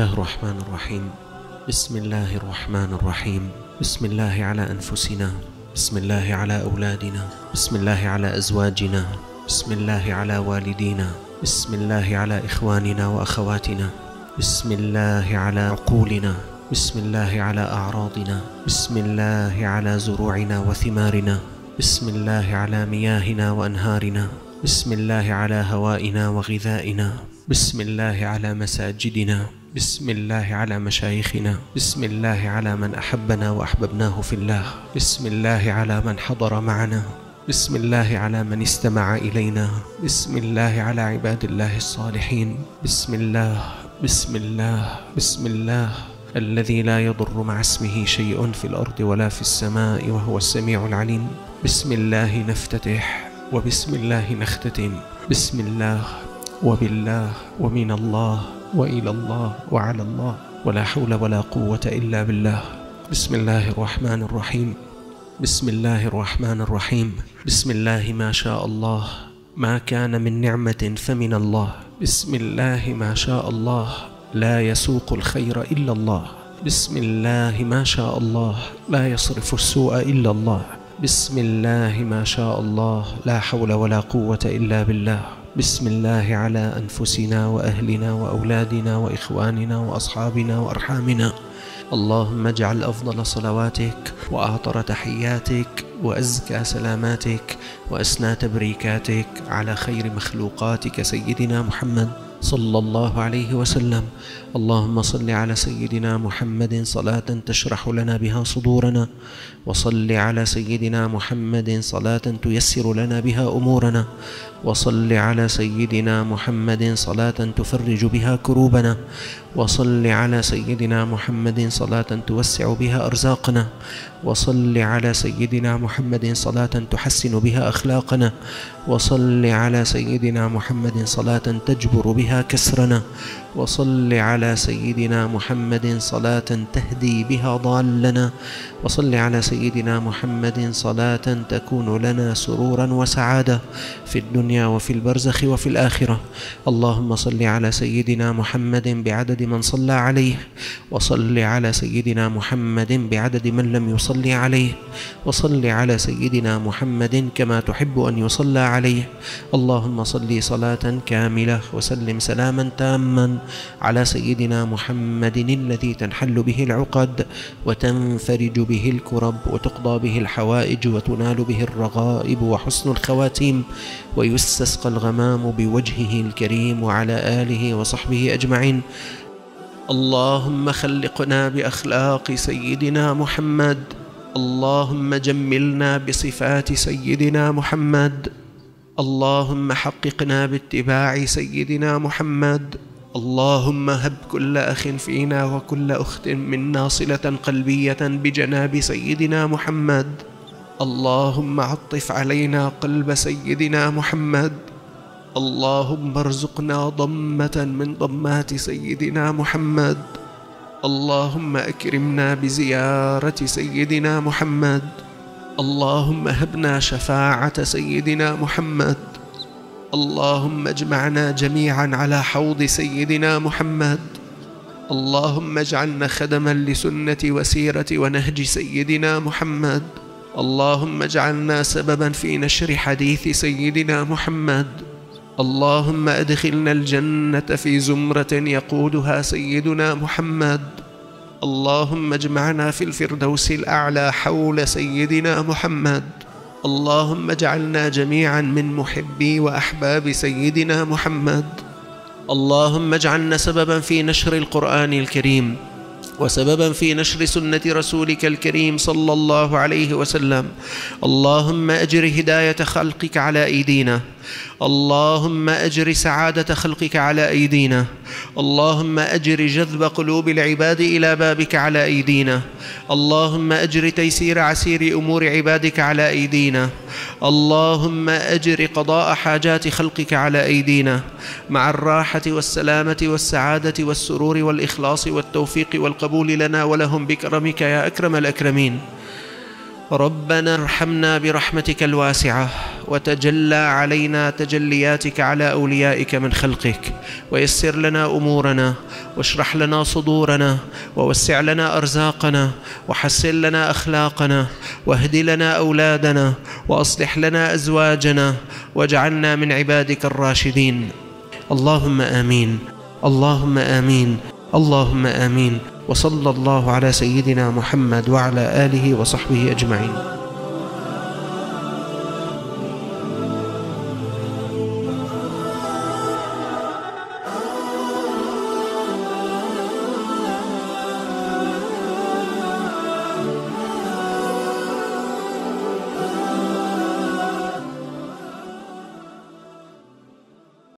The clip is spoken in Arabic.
الله الرحمن الرحيم بسم الله الرحمن الرحيم بسم الله على أنفسنا بسم الله على أولادنا بسم الله على أزواجنا بسم الله على والدينا بسم الله على إخواننا وأخواتنا بسم الله على عقولنا بسم الله على أعراضنا بسم الله على زروعنا وثمارنا بسم الله على مياهنا وأنهارنا بسم الله على هوائنا وغذائنا بسم الله على مساجدنا بسم الله على مشايخنا بسم الله على من أحبنا وأحببناه في الله بسم الله على من حضر معنا بسم الله على من استمع إلينا بسم الله على عباد الله الصالحين بسم الله بسم الله بسم الله الذي لا يضر مع اسمه شيء في الأرض ولا في السماء وهو السميع العليم. بسم الله نفتتح وبسم الله نختتم. بسم الله وبالله ومن الله وإلى الله وعلى الله. ولا حول ولا قوة إلا بالله. بسم الله الرحمن الرحيم. بسم الله الرحمن الرحيم. بسم الله ما شاء الله. ما كان من نعمة فمن الله. بسم الله ما شاء الله. لا يسوق الخير إلا الله. بسم الله ما شاء الله. لا يصرف السوء إلا الله. بسم الله ما شاء الله. لا حول ولا قوة إلا بالله. بسم الله على أنفسنا وأهلنا وأولادنا وإخواننا وأصحابنا وأرحامنا. اللهم اجعل أفضل صلواتك وأعطر تحياتك وأزكى سلاماتك وأسنى تبريكاتك على خير مخلوقاتك سيدنا محمد. صلى الله عليه وسلم. اللهم صل على سيدنا محمد صلاة تشرح لنا بها صدورنا وصل على سيدنا محمد صلاة تيسر لنا بها أمورنا وصل على سيدنا محمد صلاة تفرج بها كروبنا وصل على سيدنا محمد صلاة توسع بها أرزاقنا وصل على سيدنا محمد صلاة تحسن بها أخلاقنا وصل على سيدنا محمد صلاة تجبر بها كسرنا. وصل على سيدنا محمد صلاة تهدي بها ضالنا. وصل على سيدنا محمد صلاة تكون لنا سرورا وسعادة في الدنيا وفي البرزخ وفي الآخرة. اللهم صل على سيدنا محمد بعدد من صلى عليه. وصل على سيدنا محمد بعدد من لم يصلي عليه. وصل على سيدنا محمد كما تحب أن يصلى عليه. اللهم صل صلاة كاملة وسلم سلاما تاما. على سيدنا محمد الذي تنحل به العقد وتنفرج به الكرب وتقضى به الحوائج وتنال به الرغائب وحسن الخواتيم ويستسقى الغمام بوجهه الكريم وعلى آله وصحبه أجمعين. اللهم خلقنا بأخلاق سيدنا محمد. اللهم جملنا بصفات سيدنا محمد. اللهم حققنا باتباع سيدنا محمد. اللهم هب كل أخ فينا وكل أخت منا صلة قلبية بجناب سيدنا محمد. اللهم عطف علينا قلب سيدنا محمد. اللهم ارزقنا ضمة من ضمات سيدنا محمد. اللهم أكرمنا بزيارة سيدنا محمد. اللهم هبنا شفاعة سيدنا محمد. اللهم اجمعنا جميعا على حوض سيدنا محمد. اللهم اجعلنا خدما لسنة وسيرة ونهج سيدنا محمد. اللهم اجعلنا سببا في نشر حديث سيدنا محمد. اللهم أدخلنا الجنة في زمرة يقودها سيدنا محمد. اللهم اجمعنا في الفردوس الأعلى حول سيدنا محمد. اللهم اجعلنا جميعا من محبي وأحباب سيدنا محمد. اللهم اجعلنا سببا في نشر القرآن الكريم وسببا في نشر سنة رسولك الكريم صلى الله عليه وسلم. اللهم أجر هداية خلقك على أيدينا. اللهم أجر سعادة خلقك على أيدينا. اللهم أجر جذب قلوب العباد إلى بابك على أيدينا. اللهم أجر تيسير عسير أمور عبادك على أيدينا. اللهم أجر قضاء حاجات خلقك على أيدينا. مع الراحة والسلامة والسعادة والسرور والإخلاص والتوفيق والقبول لنا ولهم بكرمك يا أكرم الأكرمين. ربنا ارحمنا برحمتك الواسعة. وتجلى علينا تجلياتك على أوليائك من خلقك. ويسر لنا أمورنا واشرح لنا صدورنا ووسع لنا أرزاقنا وحسن لنا أخلاقنا واهد لنا أولادنا وأصلح لنا أزواجنا واجعلنا من عبادك الراشدين. اللهم آمين. اللهم آمين. اللهم آمين. وصلى الله على سيدنا محمد وعلى آله وصحبه أجمعين.